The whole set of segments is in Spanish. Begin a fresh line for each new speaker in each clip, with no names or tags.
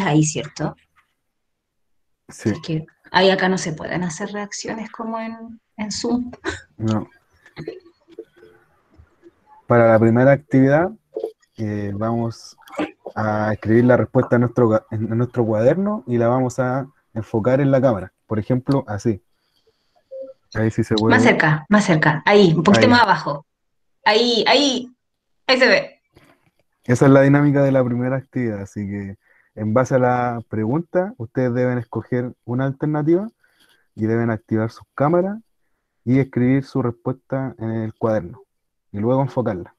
ahí, ¿cierto?
Sí,
Es que ahí acá no se pueden hacer reacciones como en, en Zoom.
no. Para la primera actividad, eh, vamos a escribir la respuesta en nuestro, en nuestro cuaderno y la vamos a enfocar en la cámara. Por ejemplo, así. Ahí sí se puede.
Más cerca, más cerca, ahí, un poquito
Ahí.
más abajo. Ahí, ahí, ahí se ve.
Esa es la dinámica de la primera actividad, así que en base a la pregunta, ustedes deben escoger una alternativa y deben activar sus cámaras y escribir su respuesta en el cuaderno y luego enfocarla.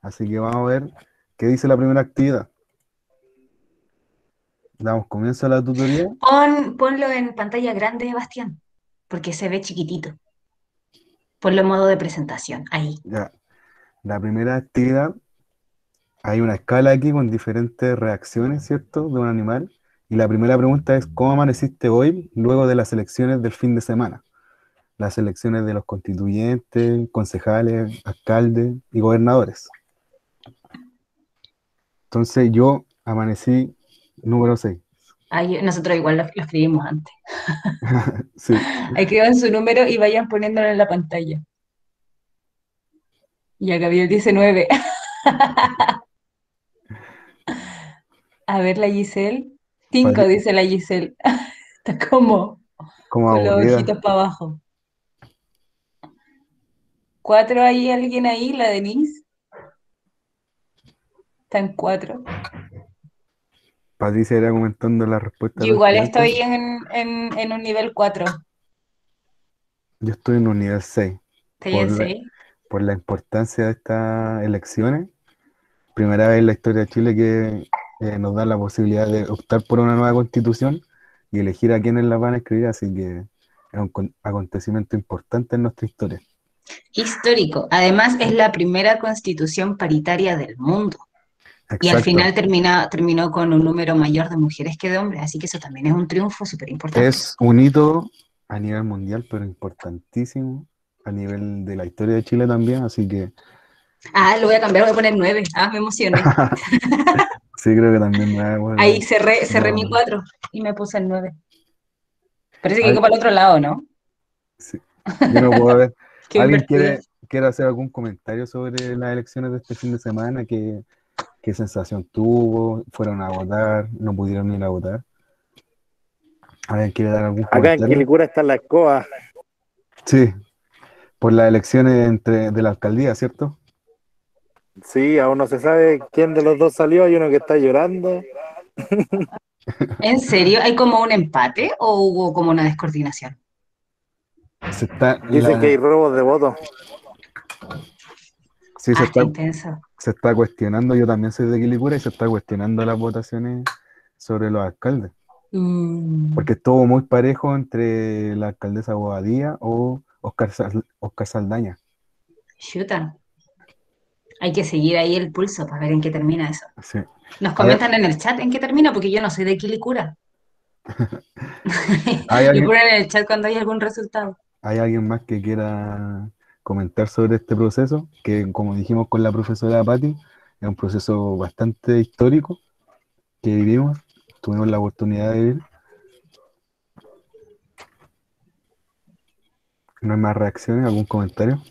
Así que vamos a ver qué dice la primera actividad. Damos comienzo a la tutoría.
Pon, ponlo en pantalla grande, Bastián, porque se ve chiquitito. Ponlo en modo de presentación, ahí.
Ya. La primera actividad, hay una escala aquí con diferentes reacciones, ¿cierto? De un animal. Y la primera pregunta es, ¿cómo amaneciste hoy luego de las elecciones del fin de semana? Las elecciones de los constituyentes, concejales, alcaldes y gobernadores. Entonces yo amanecí número 6.
Ahí, nosotros igual lo, lo escribimos antes.
Sí,
quedan su número y vayan poniéndolo en la pantalla. Y a Gabriel dice 9. A ver, la Giselle. 5,
Vale.
dice la Giselle. Está como
como
con los ojitos para abajo. 4, ¿hay alguien ahí? La Denise. Está en 4.
Patricia era comentando la respuesta.
Yo igual estoy en, en, en un nivel 4.
Yo estoy en un nivel 6.
¿Estoy en
Por la-
6?
por la importancia de estas elecciones. Primera vez en la historia de Chile que eh, nos da la posibilidad de optar por una nueva constitución y elegir a quienes la van a escribir, así que es un con- acontecimiento importante en nuestra historia.
Histórico. Además, es la primera constitución paritaria del mundo. Y al final termina, terminó con un número mayor de mujeres que de hombres, así que eso también es un triunfo súper importante.
Es un hito a nivel mundial, pero importantísimo a nivel de la historia de Chile también, así que
Ah, lo voy a cambiar, voy a poner 9. Ah, me emocioné.
sí creo que también me hago-
Ahí cerré, cerré mi
No.
4 y me puse el 9. Parece que
Ay.
quedó para el otro lado, ¿no?
sí. Yo no puedo ver. ¿Alguien quiere, quiere hacer algún comentario sobre las elecciones de este fin de semana? ¿Qué, qué sensación tuvo? ¿Fueron a votar? ¿No pudieron ir a votar? ¿Alguien quiere dar algún
Acá en
comentario?
Quilicura está la escoba.
Sí, por las elecciones entre, de la alcaldía, ¿cierto?
Sí, aún no se sabe quién de los dos salió. Hay uno que está llorando.
¿En serio? ¿Hay como un empate o hubo como una descoordinación?
Se está,
Dice
la-
que hay robos de votos.
sí, se
Ah, está intenso.
se está cuestionando, yo también soy de Quilicura y se está cuestionando las votaciones sobre los alcaldes,
Mm.
porque estuvo muy parejo entre la alcaldesa Bobadilla o Oscar, Sal- Oscar Saldaña.
Chuta. Hay que seguir ahí el pulso para ver en qué termina eso.
Sí.
Nos comentan en el chat en qué termina, porque yo no soy de Quilicura.
¿Hay alguien,
en el chat cuando hay algún resultado.
¿Hay alguien más que quiera comentar sobre este proceso? Que como dijimos con la profesora Patti, es un proceso bastante histórico que vivimos, tuvimos la oportunidad de vivir. ¿No hay más reacciones? ¿Algún comentario?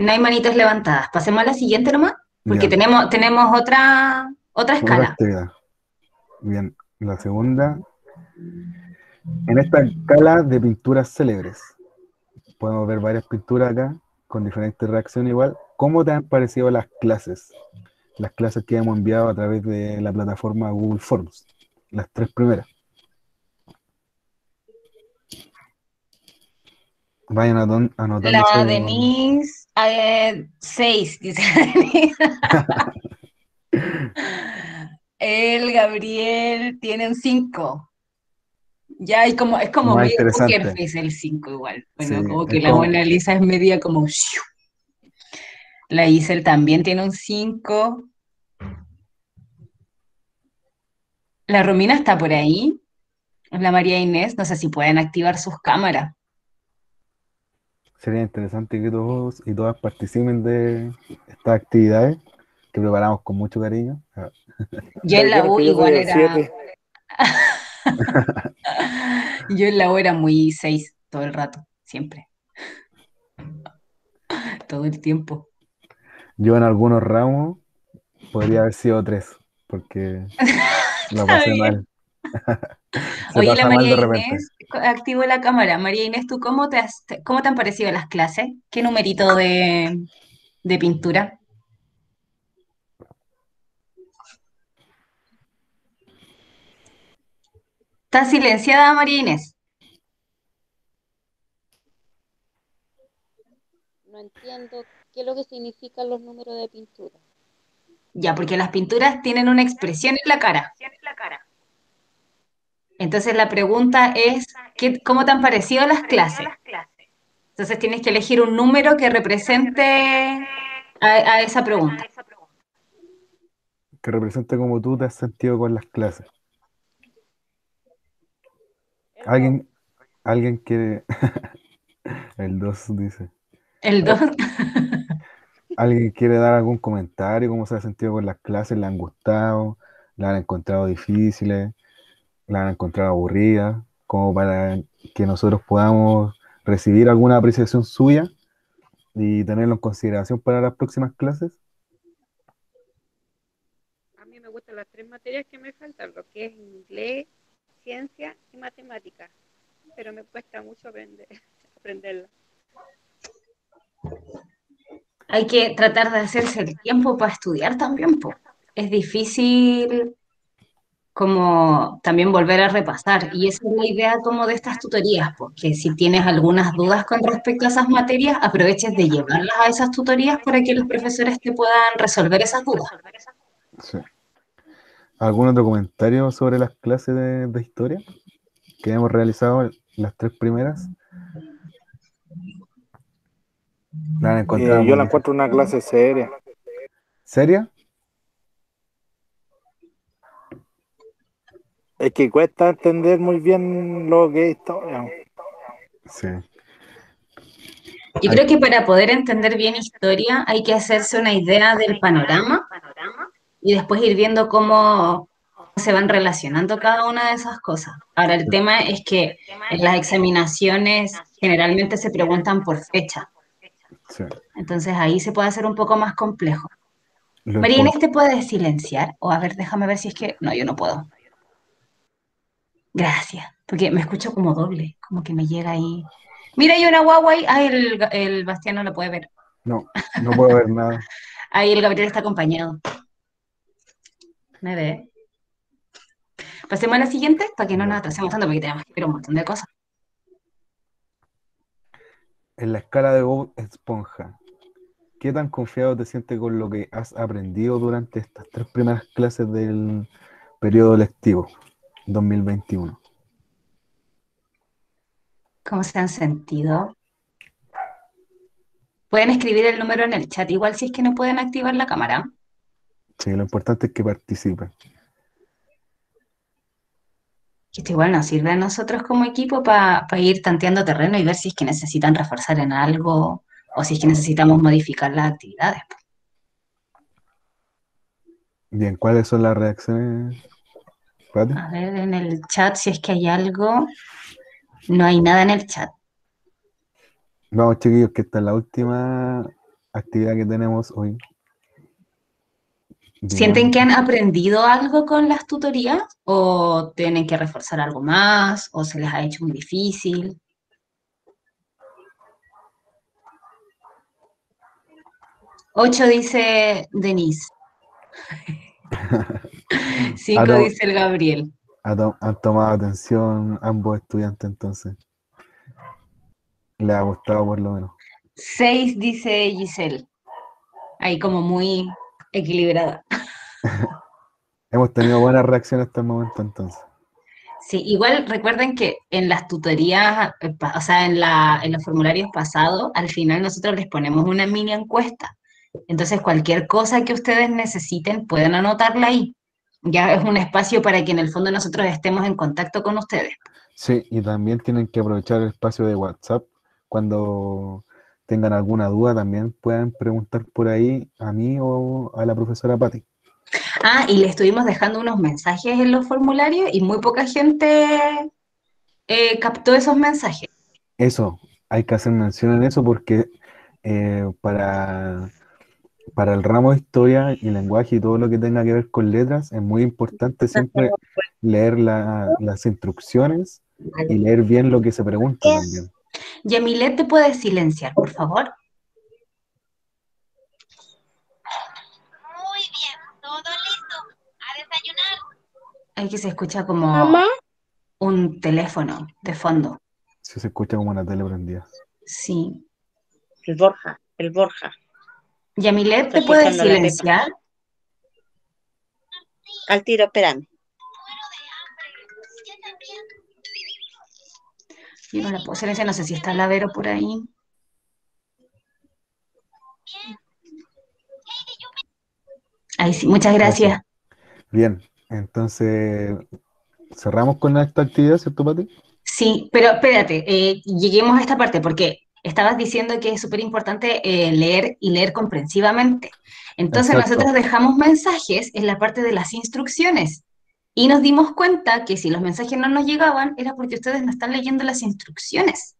No hay manitos levantadas. Pasemos a la siguiente nomás, porque tenemos, tenemos otra, otra escala.
actividad. Bien, la segunda. En esta escala de pinturas célebres, podemos ver varias pinturas acá con diferentes reacciones igual. ¿Cómo te han parecido las clases? Las clases que hemos enviado a través de la plataforma Google Forms. Las tres primeras. Vayan anotando.
La Denise, eh, seis, dice. El Gabriel tiene un 5. Ya, y como, es como medio poker face el 5 igual. Bueno,
Sí,
como que la
como-
Mona Lisa es media como... La Isel también tiene un 5. La Romina está por ahí. La María Inés, no sé si pueden activar sus cámaras.
Sería interesante que todos y todas participen de estas actividades que preparamos con mucho cariño.
Yo en la U igual
el
era... Yo en la U era muy seis todo el rato, siempre. Todo el tiempo.
Yo en algunos ramos podría haber sido tres, porque lo
Está
pasé mal.
Oye, la María. Inés, activo la cámara. María Inés, ¿tú cómo te, has- cómo te han parecido las clases? ¿Qué numerito de, de pintura? ¿Está silenciada María Inés?
No entiendo qué es lo que significan los números de pintura.
Ya, porque las pinturas tienen una expresión en la cara. Entonces la pregunta es, ¿qué- ¿cómo te han parecido las clases? Entonces tienes que elegir un número que represente a, a esa pregunta.
Que represente como tú te has sentido con las clases. Alguien, alguien quiere. El 2 dice.
El 2.
¿Alguien quiere dar algún comentario? ¿Cómo se ha sentido con las clases? ¿Le han gustado? ¿La han encontrado difíciles? ¿La han encontrado aburridas? Como para que nosotros podamos recibir alguna apreciación suya y tenerlo en consideración para las próximas clases.
A mí me gustan las tres materias que me faltan, lo que es inglés, ciencia y matemáticas, pero me cuesta mucho aprender, aprenderlas.
Hay que tratar de hacerse el tiempo para estudiar también, po. Es difícil como también volver a repasar. Y esa es la idea como de estas tutorías, porque si tienes algunas dudas con respecto a esas materias, aproveches de llevarlas a esas tutorías para que los profesores te puedan resolver esas dudas.
Sí. ¿Algún otro comentario sobre las clases de, de historia que hemos realizado, las tres primeras? ¿La han
Eh, yo la encuentro una clase seria.
seria?
Es que cuesta entender muy bien lo que es historia.
Sí.
Yo creo que para poder entender bien historia hay que hacerse una idea del panorama y después ir viendo cómo se van relacionando cada una de esas cosas. Ahora, el tema es que en las examinaciones generalmente se preguntan por fecha,
sí.
entonces ahí se puede hacer un poco más complejo.
Lo
María Inés, ¿te puedes silenciar? O a ver, déjame ver si es que... No, yo no puedo. Gracias, porque me escucho como doble, como que me llega ahí. Mira, hay una guagua ahí. Ay, el, el Bastián no lo puede ver.
No, no puedo ver nada.
Ahí el Gabriel está acompañado. ¿Me ve? Pasemos a la siguiente para que no nos atrasemos tanto, porque tenemos que ver un montón de cosas.
En la escala de Bob Esponja, ¿qué tan confiado te sientes con lo que has aprendido durante estas tres primeras clases del periodo lectivo 2021?
¿Cómo se han sentido? Pueden escribir el número en el chat, igual si es que no pueden activar la cámara.
Sí, lo importante es que participen.
Esto igual nos sirve a nosotros como equipo para ir tanteando terreno y ver si es que necesitan reforzar en algo o si es que necesitamos modificar las actividades.
Bien, ¿cuáles son las reacciones, Pati?
A ver en el chat si es que hay algo. No hay nada en el chat.
Vamos, chiquillos, que esta es la última actividad que tenemos hoy.
¿Sienten que han aprendido algo con las tutorías o tienen que reforzar algo más o se les ha hecho muy difícil? Ocho dice Denise. Cinco dice el Gabriel.
Han tomado atención ambos estudiantes entonces. Les ha gustado por lo menos.
Seis dice Giselle. Ahí como muy equilibrada.
Hemos tenido buenas reacciones hasta el momento entonces.
Sí, igual recuerden que en las tutorías, eh, o sea, en la, en los formularios pasados, al final nosotros les ponemos una mini encuesta. Entonces, cualquier cosa que ustedes necesiten, pueden anotarla ahí. Ya es un espacio para que en el fondo nosotros estemos en contacto con ustedes.
Sí, y también tienen que aprovechar el espacio de WhatsApp. Cuando tengan alguna duda, también pueden preguntar por ahí a mí o a la profesora Patti.
Ah, y le estuvimos dejando unos mensajes en los formularios y muy poca gente eh, captó esos mensajes.
Eso, hay que hacer mención en eso porque eh, para, para el ramo de historia y lenguaje y todo lo que tenga que ver con letras, es muy importante siempre leer la- las instrucciones y leer bien lo que se pregunta también.
Yamilet, ¿te puedes silenciar, por favor?
Muy bien, todo listo. A desayunar.
Ahí que se escucha como
Mamá,
un teléfono de fondo.
Si se escucha como una tele prendida.
Sí.
el Borja, el Borja.
Yamilet, ¿te puedes silenciar?
Al tiro, espérame.
Yo también.
Yo no la puedo silenciar, no sé si está la Vero por ahí. Ahí sí, muchas gracias.
Bien, entonces cerramos con esta actividad, ¿cierto, Pati?
Sí, pero espérate, eh, lleguemos a esta parte porque estabas diciendo que es súper importante eh, leer y leer comprensivamente. Entonces
Exacto.
nosotros dejamos mensajes en la parte de las instrucciones y nos dimos cuenta que si los mensajes no nos llegaban era porque ustedes no están leyendo las instrucciones.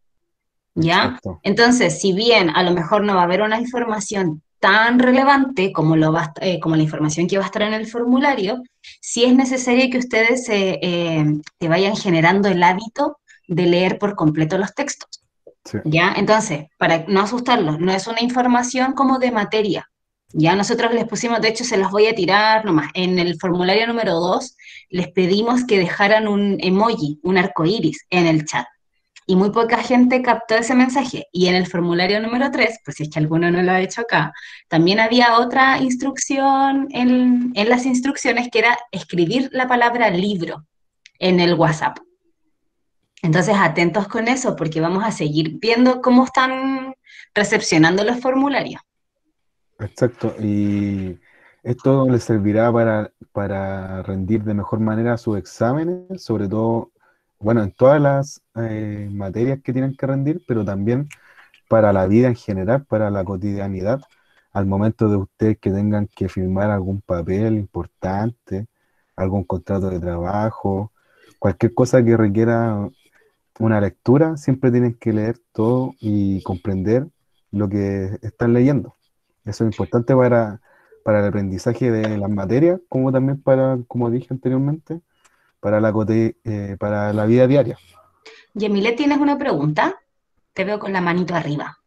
¿Ya?
Exacto.
Entonces, si bien a lo mejor no va a haber una información tan relevante como, lo va eh, como la información que va a estar en el formulario, sí es necesario que ustedes eh, se vayan generando el hábito de leer por completo los textos. ¿Ya? Entonces, para no asustarlos, no es una información como de materia. Ya nosotros les pusimos, de hecho se los voy a tirar nomás. En el formulario número 2 les pedimos que dejaran un emoji, un arco iris, en el chat y muy poca gente captó ese mensaje. Y en el formulario número 3, pues si es que alguno no lo ha hecho acá, también había otra instrucción en, en las instrucciones que era escribir la palabra libro en el WhatsApp. Entonces, atentos con eso, porque vamos a seguir viendo cómo están recepcionando los formularios.
Exacto, y esto les servirá para, para rendir de mejor manera sus exámenes, sobre todo, bueno, en todas las eh, materias que tienen que rendir, pero también para la vida en general, para la cotidianidad, al momento de ustedes que tengan que firmar algún papel importante, algún contrato de trabajo, cualquier cosa que requiera una lectura, siempre tienen que leer todo y comprender lo que están leyendo. Eso es importante para, para el aprendizaje de las materias, como también para, como dije anteriormente, para la, eh, para la vida diaria.
Yemilet, ¿tienes una pregunta? Te veo con la manito arriba.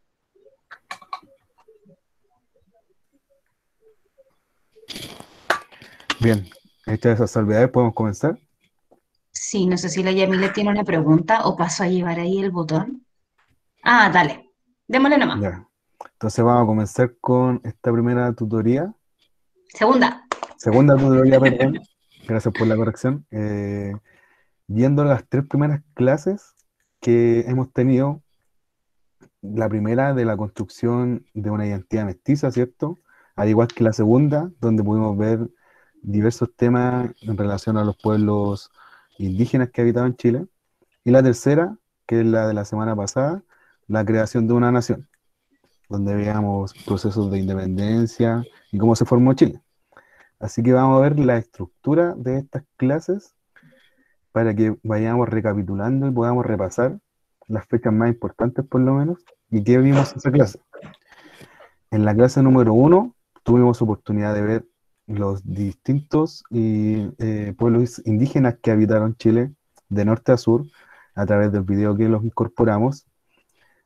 Bien, hechas esas salvedades, podemos comenzar.
Sí, no sé si la Yamilet tiene una pregunta o paso a llevar ahí el botón. Ah, dale. Démosle nomás.
Ya. Entonces vamos a comenzar con esta primera tutoría,
Segunda.
segunda tutoría, perdón. Gracias por la corrección. Eh, viendo las tres primeras clases que hemos tenido, la primera de la construcción de una identidad mestiza, ¿cierto? Al igual que la segunda, donde pudimos ver diversos temas en relación a los pueblos indígenas que habitaban Chile. Y la tercera, que es la de la semana pasada, la creación de una nación, donde veíamos procesos de independencia y cómo se formó Chile. Así que vamos a ver la estructura de estas clases para que vayamos recapitulando y podamos repasar las fechas más importantes por lo menos y qué vimos en esa clase. En la clase número uno tuvimos oportunidad de ver los distintos y, eh, pueblos indígenas que habitaron Chile de norte a sur a través del video que los incorporamos.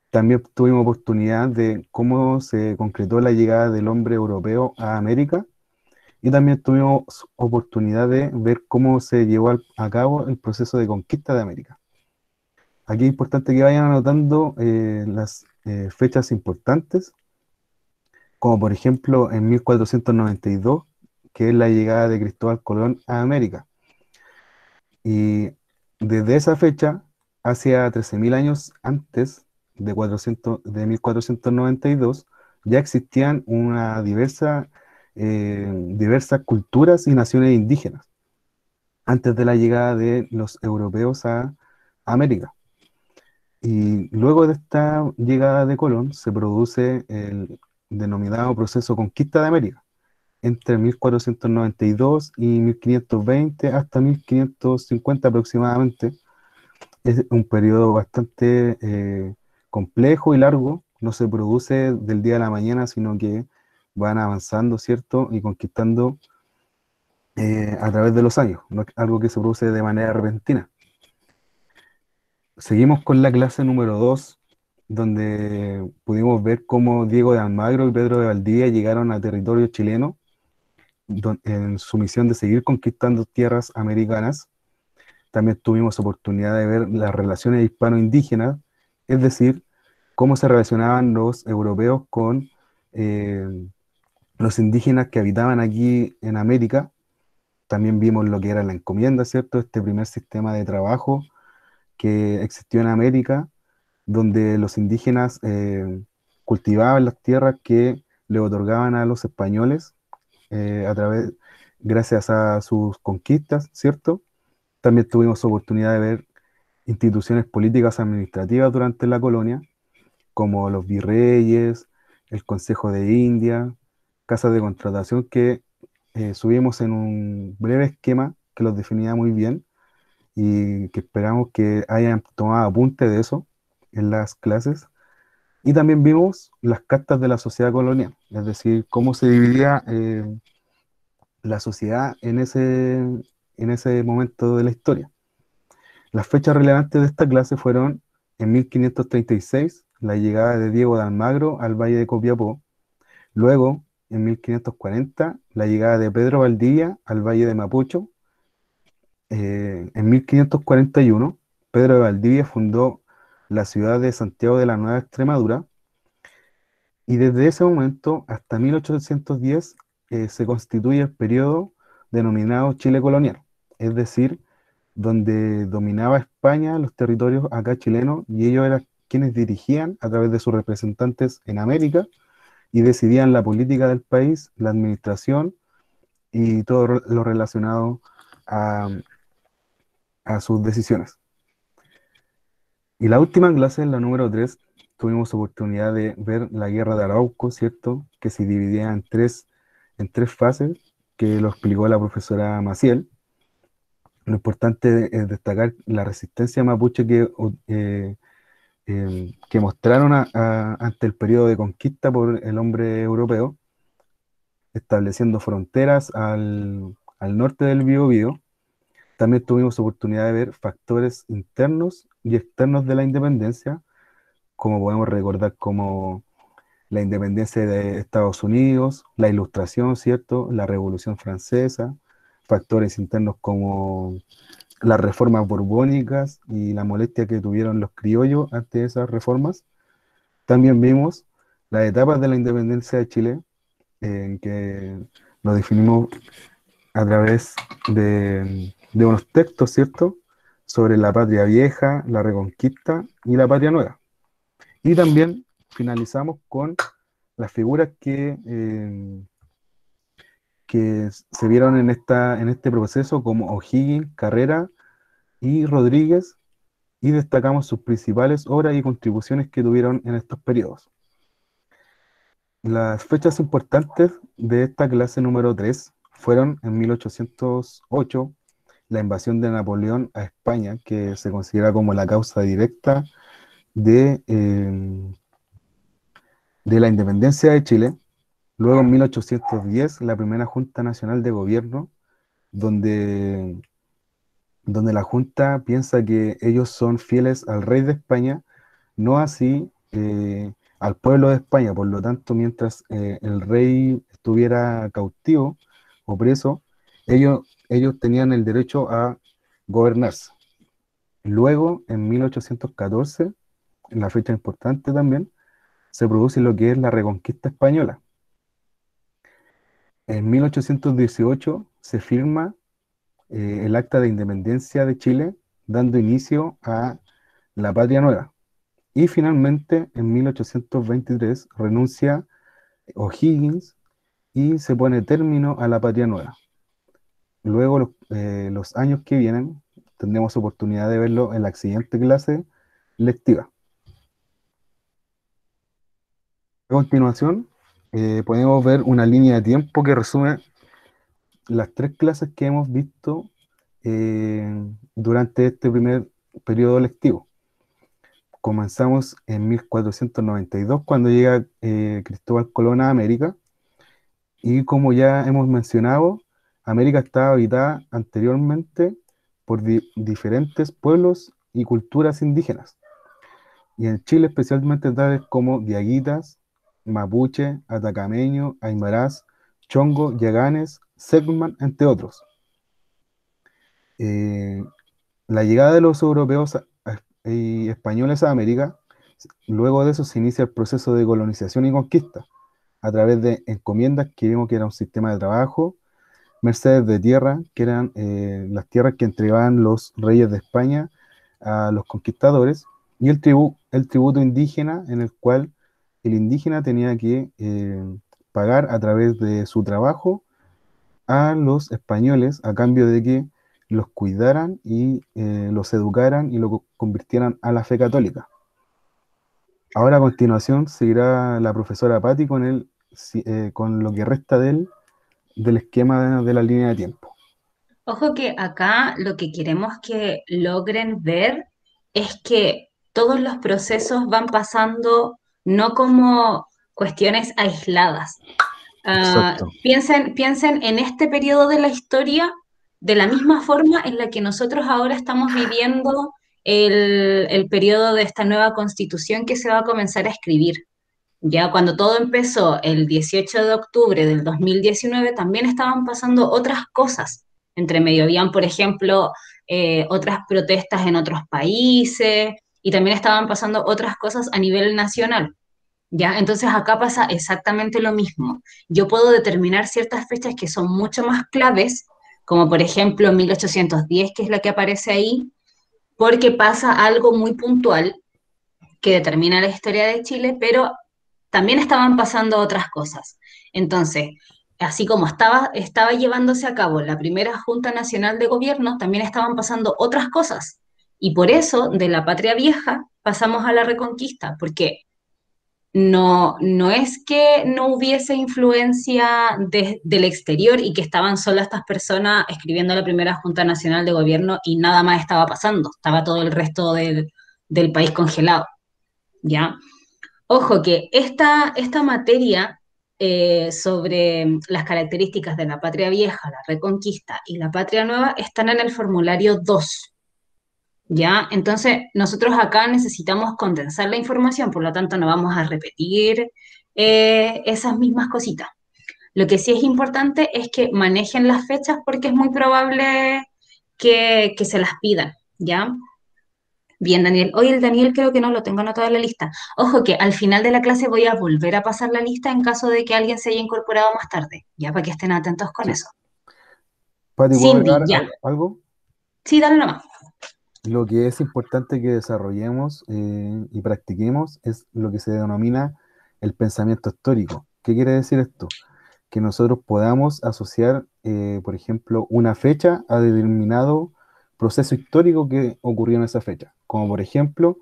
También tuvimos oportunidad de cómo se concretó la llegada del hombre europeo a América y también tuvimos oportunidad de ver cómo se llevó a cabo el proceso de conquista de América. Aquí es importante que vayan anotando eh, las eh, fechas importantes, como por ejemplo en 1492, que es la llegada de Cristóbal Colón a América. Y desde esa fecha, hacia 13.000 años antes de, 400, de 1492, ya existían una diversa, eh, diversas culturas y naciones indígenas, antes de la llegada de los europeos a América. Y luego de esta llegada de Colón se produce el denominado proceso conquista de América, entre 1492 y 1520 hasta 1550 aproximadamente. Es un periodo bastante eh, complejo y largo, no se produce del día a la mañana, sino que van avanzando, ¿cierto? Y conquistando eh, a través de los años, no es algo que se produce de manera repentina. Seguimos con la clase número 2, donde pudimos ver cómo Diego de Almagro y Pedro de Valdivia llegaron a territorio chileno en su misión de seguir conquistando tierras americanas. También tuvimos oportunidad de ver las relaciones hispano-indígenas, es decir, cómo se relacionaban los europeos con eh, los indígenas que habitaban aquí en América. También vimos lo que era la encomienda, ¿cierto? Este primer sistema de trabajo que existió en América, donde los indígenas eh, cultivaban las tierras que le otorgaban a los españoles eh, a través, gracias a sus conquistas, ¿cierto? También tuvimos oportunidad de ver instituciones políticas administrativas durante la colonia, como los virreyes, el Consejo de India, casas de contratación que eh, subimos en un breve esquema que los definía muy bien y que esperamos que hayan tomado apunte de eso en las clases. Y también vimos las cartas de la sociedad colonial, es decir, cómo se dividía eh, la sociedad en ese, en ese momento de la historia. Las fechas relevantes de esta clase fueron en 1536, la llegada de Diego de Almagro al Valle de Copiapó, luego en 1540 la llegada de Pedro Valdivia al Valle de Mapucho, eh, en 1541 Pedro de Valdivia fundó la ciudad de Santiago de la Nueva Extremadura, y desde ese momento hasta 1810 eh, se constituye el periodo denominado Chile colonial, es decir, donde dominaba España los territorios acá chilenos y ellos eran quienes dirigían a través de sus representantes en América y decidían la política del país, la administración y todo lo relacionado a, a sus decisiones. Y la última clase, la número 3, tuvimos oportunidad de ver la guerra de Arauco, ¿cierto? Que se dividía en tres, en tres fases, que lo explicó la profesora Maciel. Lo importante es destacar la resistencia mapuche que, eh, em, que mostraron ante el periodo de conquista por el hombre europeo, estableciendo fronteras al, al norte del Biobío. También tuvimos oportunidad de ver factores internos y externos de la independencia, como podemos recordar como la independencia de Estados Unidos, la ilustración, ¿cierto? La revolución francesa, factores internos como las reformas borbónicas y la molestia que tuvieron los criollos ante esas reformas. También vimos las etapas de la independencia de Chile, en que lo definimos a través de, de unos textos, ¿cierto? Sobre la patria vieja, la reconquista y la patria nueva. Y también finalizamos con las figuras que, eh, que se vieron en, esta, en este proceso como O'Higgins, Carrera y Rodríguez, y destacamos sus principales obras y contribuciones que tuvieron en estos periodos. Las fechas importantes de esta clase número 3 fueron en 1808, la invasión de Napoleón a España, que se considera como la causa directa de, eh, de la independencia de Chile. Luego en 1810, la primera Junta Nacional de Gobierno, donde, donde la Junta piensa que ellos son fieles al rey de España, no así eh, al pueblo de España. Por lo tanto, mientras eh, el rey estuviera cautivo o preso, ellos, ellos tenían el derecho a gobernarse. Luego, en 1814, en la fecha importante también, se produce lo que es la reconquista española. En 1818 se firma eh, el Acta de Independencia de Chile, dando inicio a la Patria Nueva. Y finalmente, en 1823, renuncia O'Higgins y se pone término a la Patria Nueva. Luego, eh, los años que vienen, tendremos oportunidad de verlo en la siguiente clase lectiva. A continuación, eh, podemos ver una línea de tiempo que resume las tres clases que hemos visto eh, durante este primer periodo lectivo. Comenzamos en 1492 cuando llega Cristóbal Colón a América y como ya hemos mencionado, América estaba habitada anteriormente por di- diferentes pueblos y culturas indígenas. Y en Chile especialmente tales como diaguitas, mapuche, atacameño, aymarás, chongo, yaganes, segman, entre otros. Eh, la llegada de los europeos y españoles a América, luego de eso se inicia el proceso de colonización y conquista, a través de encomiendas que vimos que era un sistema de trabajo, mercedes de tierra, que eran eh, las tierras que entregaban los reyes de España a los conquistadores, y el, el tributo indígena, en el cual el indígena tenía que eh, pagar a través de su trabajo a los españoles a cambio de que los cuidaran y eh, los educaran y lo co- convirtieran a la fe católica. Ahora a continuación seguirá la profesora Patti con, el, con lo que resta del, del esquema de, de la línea de tiempo.
Ojo que acá lo que queremos que logren ver es que todos los procesos van pasando no como cuestiones aisladas. Ah, piensen, piensen en este periodo de la historia de la misma forma en la que nosotros ahora estamos viviendo el, el periodo de esta nueva constitución que se va a comenzar a escribir. Ya cuando todo empezó el 18 de octubre del 2019, también estaban pasando otras cosas. Entre medio habían, por ejemplo, eh, otras protestas en otros países y también estaban pasando otras cosas a nivel nacional. ¿Ya? Entonces acá pasa exactamente lo mismo. Yo puedo determinar ciertas fechas que son mucho más claves, como por ejemplo 1810, que es la que aparece ahí, porque pasa algo muy puntual que determina la historia de Chile, pero también estaban pasando otras cosas. Entonces, así como estaba, estaba llevándose a cabo la primera Junta Nacional de Gobierno, también estaban pasando otras cosas. Y por eso, de la patria vieja, pasamos a la reconquista, porque no, no es que no hubiese influencia de- del exterior y que estaban solo estas personas escribiendo la primera Junta Nacional de Gobierno y nada más estaba pasando, estaba todo el resto del, del país congelado, ¿ya? Ojo que esta, esta materia eh, sobre las características de la patria vieja, la reconquista y la patria nueva están en el formulario 2. ¿Ya? Entonces, nosotros acá necesitamos condensar la información, por lo tanto, no vamos a repetir eh, esas mismas cositas. Lo que sí es importante es que manejen las fechas porque es muy probable que, que se las pidan, ¿ya? Bien, Daniel. Hoy el Daniel creo que no lo tengo anotado en la lista. Ojo que al final de la clase voy a volver a pasar la lista en caso de que alguien se haya incorporado más tarde, ya para que estén atentos con
Sí.
eso.
Pati, ¿puedo
Cindy, ya.
al- algo?
Sí, dale nomás.
Lo que es importante que desarrollemos eh, y practiquemos es lo que se denomina el pensamiento histórico. ¿Qué quiere decir esto? Que nosotros podamos asociar, eh, por ejemplo, una fecha a determinado proceso histórico que ocurrió en esa fecha. Como por ejemplo,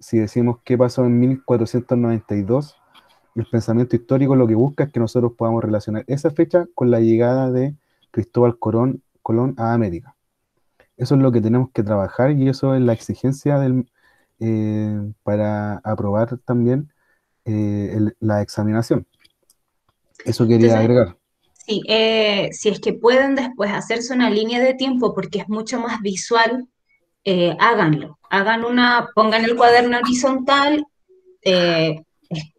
si decimos qué pasó en 1492, el pensamiento histórico lo que busca es que nosotros podamos relacionar esa fecha con la llegada de Cristóbal Colón, Colón a América. Eso es lo que tenemos que trabajar y eso es la exigencia del, eh, para aprobar también eh, el- la examinación. Eso quería
Entonces,
agregar.
Sí, eh, si es que pueden después hacerse una línea de tiempo porque es mucho más visual, eh, háganlo. Hagan una, pongan el cuaderno horizontal, eh,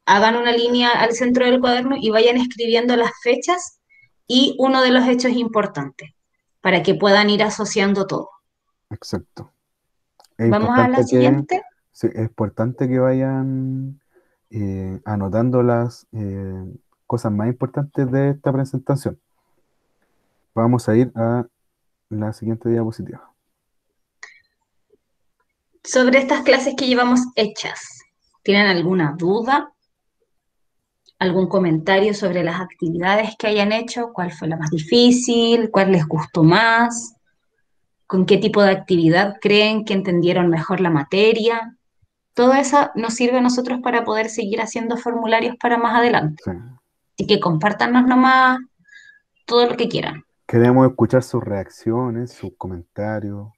hagan una línea al centro del cuaderno y vayan escribiendo las fechas y uno de los hechos importantes para que puedan ir asociando todo.
Exacto. Es
Vamos a la
que,
siguiente.
sí, es importante que vayan anotando las cosas más importantes de esta presentación. Vamos a ir a la siguiente diapositiva.
Sobre estas clases que llevamos hechas, ¿tienen alguna duda? ¿Algún comentario sobre las actividades que hayan hecho? ¿Cuál fue la más difícil? ¿Cuál les gustó más? ¿Con qué tipo de actividad creen que entendieron mejor la materia? Todo eso nos sirve a nosotros para poder seguir haciendo formularios para más adelante.
Sí.
Así que compártanos nomás todo lo que quieran.
Queremos escuchar sus reacciones, sus comentarios,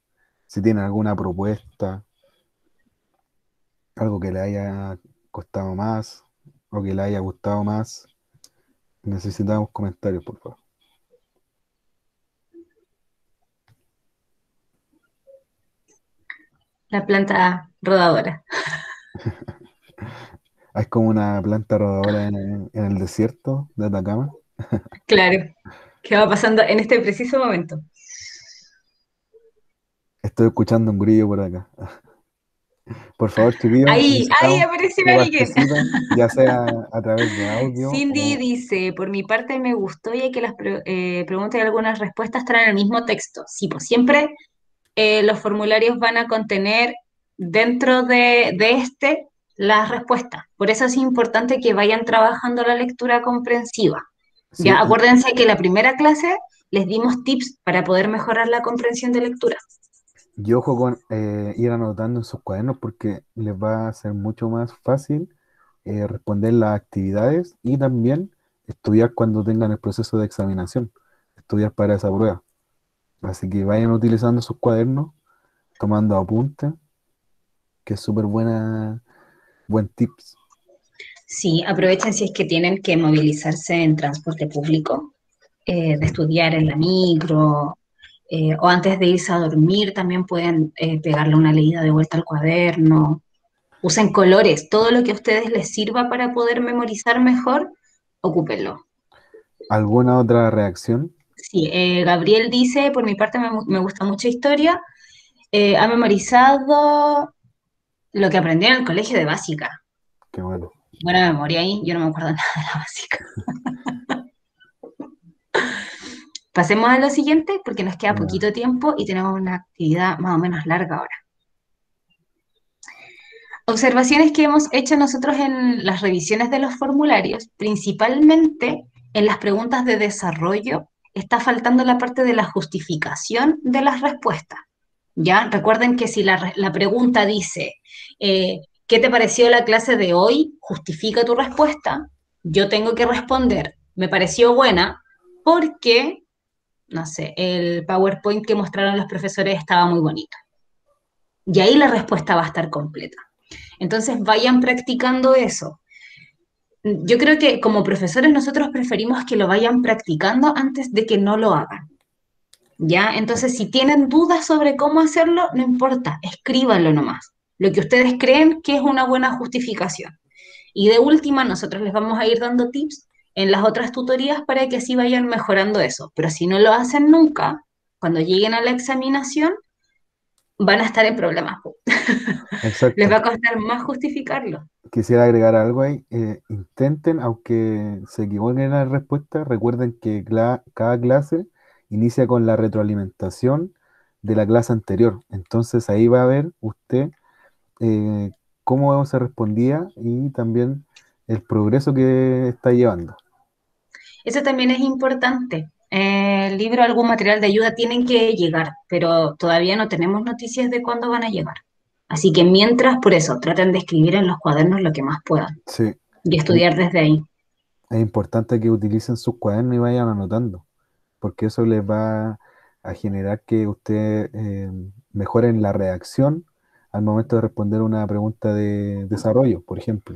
si tienen alguna propuesta, algo que le haya costado más o que le haya gustado más. Necesitamos comentarios, por favor.
La planta rodadora.
Es como una planta rodadora en, en el desierto de Atacama.
Claro. ¿Qué va pasando en este preciso momento?
Estoy escuchando un grillo por acá. Por favor, chiquillos.
Ahí, ahí apareció alguien.
ya sea a través de audio.
Cindy
o-
dice, por mi parte me gustó ya que las pre- eh, preguntas y algunas respuestas traen el mismo texto. Sí, pues siempre eh, los formularios van a contener dentro de, de este las respuestas. Por eso es importante que vayan trabajando la lectura comprensiva.
Sí,
Ya acuérdense que la primera clase les dimos tips para poder mejorar la comprensión de lectura.
Y ojo con eh, ir anotando en sus cuadernos porque les va a ser mucho más fácil eh, responder las actividades y también estudiar cuando tengan el proceso de examinación, estudiar para esa prueba. Así que vayan utilizando sus cuadernos, tomando apuntes, que es súper buena, buen tips.
Sí, aprovechen si es que tienen que movilizarse en transporte público, eh, de estudiar en la micro, eh, o antes de irse a dormir también pueden eh, pegarle una leída de vuelta al cuaderno. Usen colores, todo lo que a ustedes les sirva para poder memorizar mejor, ocúpenlo.
¿Alguna otra reacción?
Sí, eh, Gabriel dice, por mi parte me, gusta mucha historia, eh, ha memorizado lo que aprendió en el colegio de básica.
Qué bueno.
Buena memoria ahí, yo no me acuerdo nada de la básica. Pasemos a lo siguiente porque nos queda poquito tiempo y tenemos una actividad más o menos larga ahora. Observaciones que hemos hecho nosotros en las revisiones de los formularios, principalmente en las preguntas de desarrollo, está faltando la parte de la justificación de las respuestas. ¿Ya? Recuerden que si la, re- la pregunta dice, eh, ¿qué te pareció la clase de hoy? Justifica tu respuesta. Yo tengo que responder, me pareció buena porque, no sé, el PowerPoint que mostraron los profesores estaba muy bonito. Y ahí la respuesta va a estar completa. Entonces vayan practicando eso. Yo creo que como profesores nosotros preferimos que lo vayan practicando antes de que no lo hagan. ¿Ya? Entonces, si tienen dudas sobre cómo hacerlo, no importa, escríbanlo nomás. Lo que ustedes creen que es una buena justificación. Y de última, nosotros les vamos a ir dando tips en las otras tutorías para que así vayan mejorando eso. Pero si no lo hacen nunca, cuando lleguen a la examinación, van a estar en problemas.
Exacto.
Les va a costar más justificarlo.
Quisiera agregar algo ahí. eh, intenten, aunque se equivoquen en la respuesta, recuerden que cada clase inicia con la retroalimentación de la clase anterior. Entonces ahí va a ver usted eh, cómo se respondía y también el progreso que está llevando.
Eso también es importante. Eh, el libro, algún material de ayuda tienen que llegar, pero todavía no tenemos noticias de cuándo van a llegar. Así que mientras, por eso, traten de escribir en los cuadernos lo que más puedan
Sí,
y estudiar desde ahí.
es importante que utilicen sus cuadernos y vayan anotando, porque eso les va a generar que usted eh, mejoren la reacción al momento de responder una pregunta de desarrollo, por ejemplo.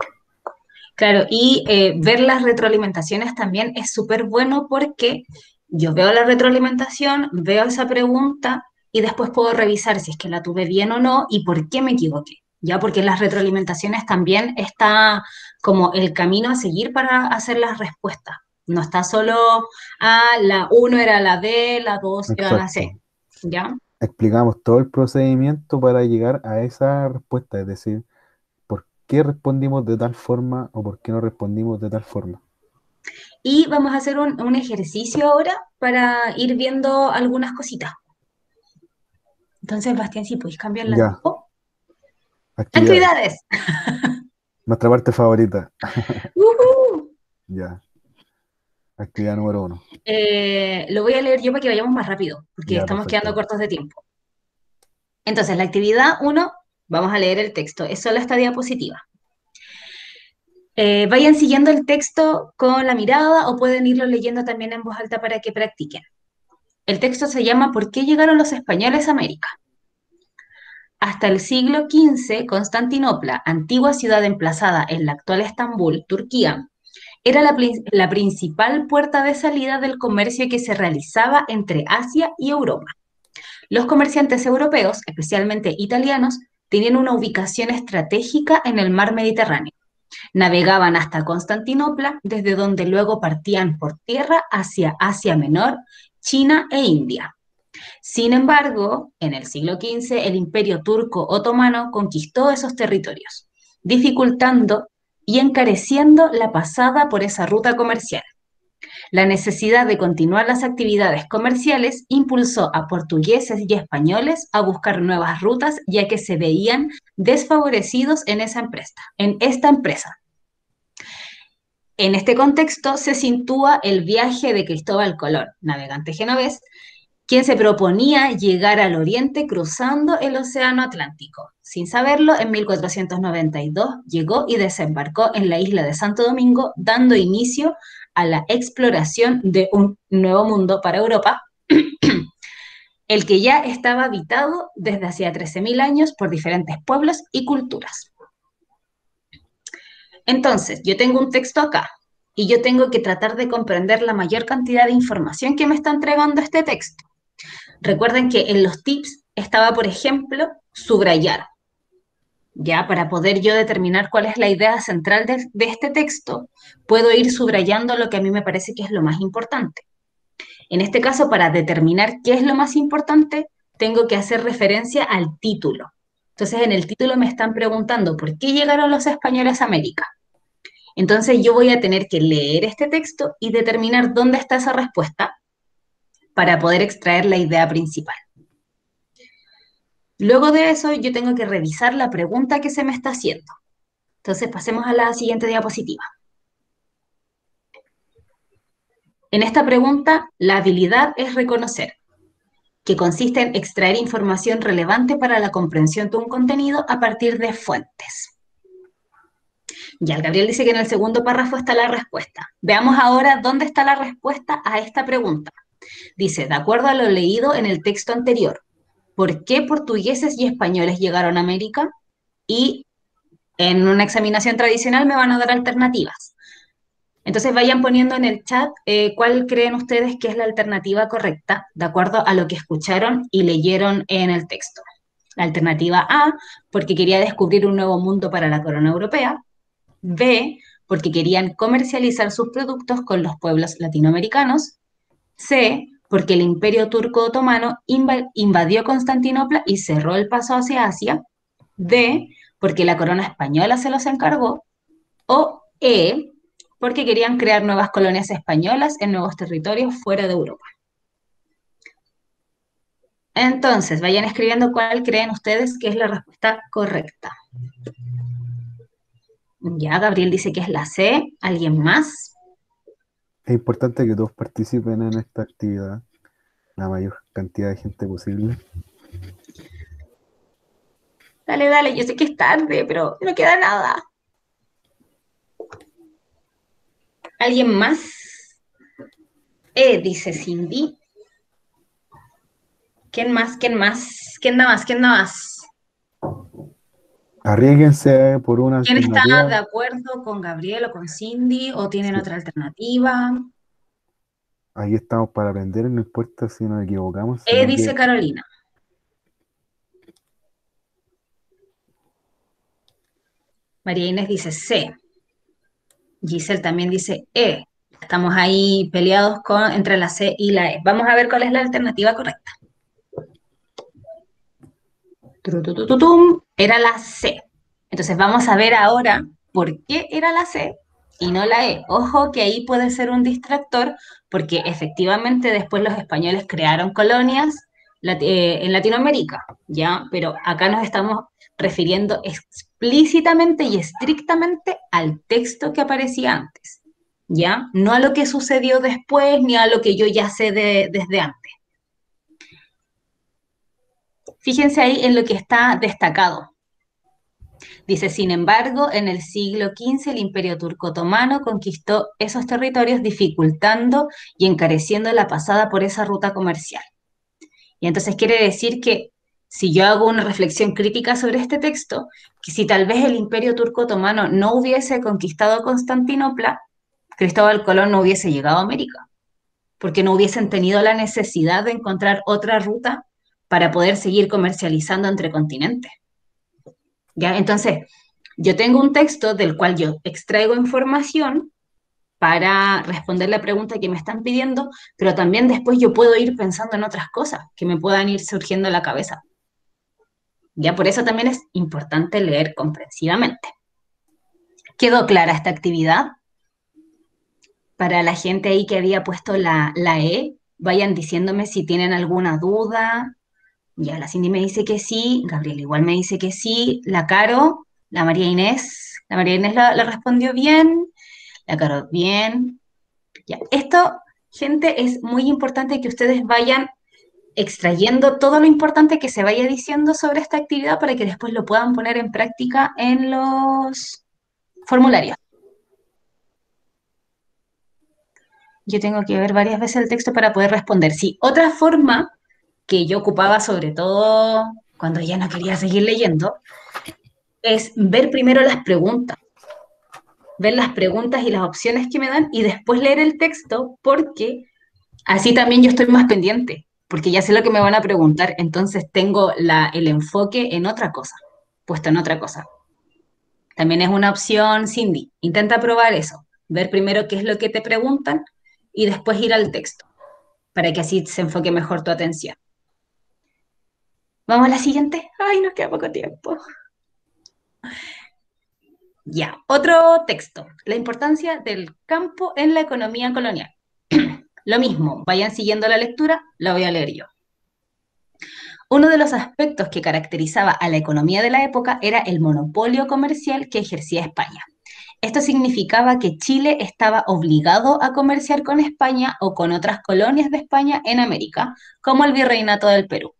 Claro, y eh, ver las retroalimentaciones también es súper bueno porque yo veo la retroalimentación, veo esa pregunta y después puedo revisar si es que la tuve bien o no y por qué me equivoqué. Ya, porque las retroalimentaciones también está como el camino a seguir para hacer las respuestas. No está solo, ah, la 1 era la D, la 2 era la C. ¿Ya?
Explicamos todo el procedimiento para llegar a esa respuesta, es decir, por qué respondimos de tal forma o por qué no respondimos de tal forma.
Y vamos a hacer un, un ejercicio ahora para ir viendo algunas cositas. Entonces, Bastián, si podéis cambiar la
Ya.
Oh,
Actividades.
actividades.
Nuestra parte favorita. Ya. Actividad número uno.
Eh, lo voy a leer yo para que vayamos más rápido, porque
Ya,
estamos
perfecto.
quedando cortos de tiempo. Entonces, la actividad 1, vamos a leer el texto, es solo esta diapositiva. Eh, vayan siguiendo el texto con la mirada o pueden irlo leyendo también en voz alta para que practiquen. El texto se llama ¿Por qué llegaron los españoles a América? Hasta el siglo XV, Constantinopla, antigua ciudad emplazada en la actual Estambul, Turquía, era la, principal puerta de salida del comercio que se realizaba entre Asia y Europa. Los comerciantes europeos, especialmente italianos, tenían una ubicación estratégica en el mar Mediterráneo. Navegaban hasta Constantinopla, desde donde luego partían por tierra hacia Asia Menor, China e India. Sin embargo, en el siglo XV el imperio turco otomano conquistó esos territorios, dificultando y encareciendo la pasada por esa ruta comercial. La necesidad de continuar las actividades comerciales impulsó a portugueses y españoles a buscar nuevas rutas ya que se veían desfavorecidos en, esa empresa, en esta empresa. En este contexto se sitúa el viaje de Cristóbal Colón, navegante genovés, quien se proponía llegar al oriente cruzando el Océano Atlántico. Sin saberlo, en 1492 llegó y desembarcó en la isla de Santo Domingo, dando inicio a la exploración de un nuevo mundo para Europa, el que ya estaba habitado desde hacía 13.000 años por diferentes pueblos y culturas. Entonces, yo tengo un texto acá y yo tengo que tratar de comprender la mayor cantidad de información que me está entregando este texto. Recuerden que en los tips estaba, por ejemplo, subrayar. Ya, para poder yo determinar cuál es la idea central de, este texto, puedo ir subrayando lo que a mí me parece que es lo más importante. En este caso, para determinar qué es lo más importante, tengo que hacer referencia al título. Entonces, en el título me están preguntando por qué llegaron los españoles a América. Entonces, yo voy a tener que leer este texto y determinar dónde está esa respuesta para poder extraer la idea principal. Luego de eso, yo tengo que revisar la pregunta que se me está haciendo. Entonces, pasemos a la siguiente diapositiva. En esta pregunta, la habilidad es reconocer, que consiste en extraer información relevante para la comprensión de un contenido a partir de fuentes. Ya, el Gabriel dice que en el segundo párrafo está la respuesta. Veamos ahora dónde está la respuesta a esta pregunta. Dice, de acuerdo a lo leído en el texto anterior, ¿por qué portugueses y españoles llegaron a América? Y en una examinación tradicional me van a dar alternativas. Entonces vayan poniendo en el chat eh, cuál creen ustedes que es la alternativa correcta, de acuerdo a lo que escucharon y leyeron en el texto. La alternativa A, porque quería descubrir un nuevo mundo para la corona europea. B, porque querían comercializar sus productos con los pueblos latinoamericanos. C, porque el imperio turco otomano invadió Constantinopla y cerró el paso hacia Asia. D, porque la corona española se los encargó. O E, porque querían crear nuevas colonias españolas en nuevos territorios fuera de Europa. Entonces, vayan escribiendo cuál creen ustedes que es la respuesta correcta. Ya, Gabriel dice que es la C. ¿Alguien más?
Es importante que todos participen en esta actividad, la mayor cantidad de gente posible.
Dale, dale, yo sé que es tarde, pero no queda nada. ¿Alguien más? Eh, dice Cindy. ¿Quién más? ¿Quién más? ¿Quién da más? ¿Quién da más?
Arriesguense por una
¿Quién está de acuerdo con Gabriel o con Cindy o tienen
Sí.
otra alternativa?
Ahí estamos para aprender, no importa si nos equivocamos.
Eh,
sino
dice
que-
Carolina. María Inés dice C. Giselle también dice E. Estamos ahí peleados con, entre la C y la E. Vamos a ver cuál es la alternativa correcta. Era la C. Entonces vamos a ver ahora por qué era la C y no la E. Ojo que ahí puede ser un distractor porque efectivamente después los españoles crearon colonias eh, en Latinoamérica, ¿ya? Pero acá nos estamos refiriendo explícitamente y estrictamente al texto que aparecía antes, ¿ya? No a lo que sucedió después ni a lo que yo ya sé de- desde antes. Fíjense ahí en lo que está destacado. Dice, sin embargo, en el siglo XV el imperio turco otomano conquistó esos territorios dificultando y encareciendo la pasada por esa ruta comercial. Y entonces quiere decir que si yo hago una reflexión crítica sobre este texto, que si tal vez el imperio turco otomano no hubiese conquistado Constantinopla, Cristóbal Colón no hubiese llegado a América, porque no hubiesen tenido la necesidad de encontrar otra ruta para poder seguir comercializando entre continentes. ¿Ya? Entonces, yo tengo un texto del cual yo extraigo información para responder la pregunta que me están pidiendo, pero también después yo puedo ir pensando en otras cosas que me puedan ir surgiendo en la cabeza. Ya por eso también es importante leer comprensivamente. ¿Quedó clara esta actividad? Para la gente ahí que había puesto la, la E, vayan diciéndome si tienen alguna duda, ya, la Cindy me dice que sí, Gabriel igual me dice que sí, la Caro, la María Inés, la María Inés la, respondió bien, la Caro bien. Ya, esto, gente, es muy importante que ustedes vayan extrayendo todo lo importante que se vaya diciendo sobre esta actividad para que después lo puedan poner en práctica en los formularios. Yo tengo que ver varias veces el texto para poder responder. Sí, otra forma que yo ocupaba sobre todo cuando ya no quería seguir leyendo, es ver primero las preguntas, ver las preguntas y las opciones que me dan y después leer el texto porque así también yo estoy más pendiente, porque ya sé lo que me van a preguntar, entonces tengo la, el enfoque en otra cosa, puesto en otra cosa. También es una opción, Cindy, intenta probar eso, ver primero qué es lo que te preguntan y después ir al texto, para que así se enfoque mejor tu atención. Vamos a la siguiente. Ay, nos queda poco tiempo. Ya, otro texto. La importancia del campo en la economía colonial. Lo mismo, vayan siguiendo la lectura, la voy a leer yo. Uno de los aspectos que caracterizaba a la economía de la época era el monopolio comercial que ejercía España. Esto significaba que Chile estaba obligado a comerciar con España o con otras colonias de España en América, como el Virreinato del Perú.